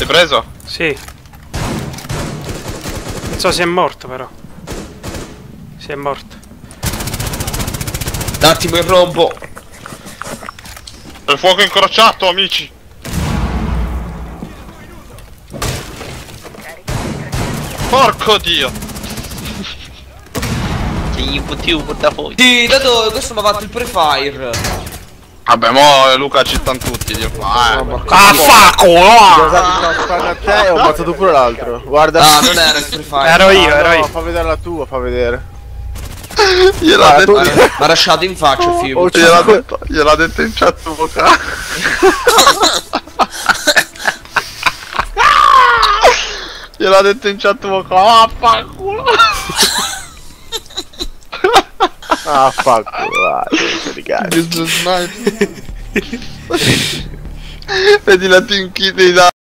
L'hai preso? Sì. Non so se è morto però. Si è morto. Un attimo il rombo. Il fuoco incrociato, amici! Porco dio! Gli butti un portafoglio. Sì, da dove? Questo mi ha fatto il pre-fire. Vabbè, mo Luca ci stanno tutti, Dio. Ah, eh. Ah, fa culo! Scusate, sto sparando a te e ho ammazzato pure l'altro. Guarda. Ah, non era il pre-fire. Ero io, Ah, ero no, io. Fa vedere la tua, fa vedere. Gliel'ha Ah, tu- detto, ha lasciato in faccia, figlio. Oh, gliel'ha detto, gliel'ha detto in chat vocale. gliel'ha detto in chat vocale. Vaffanculo. Ah, fa di cazzo. Vedi la team key dei dati.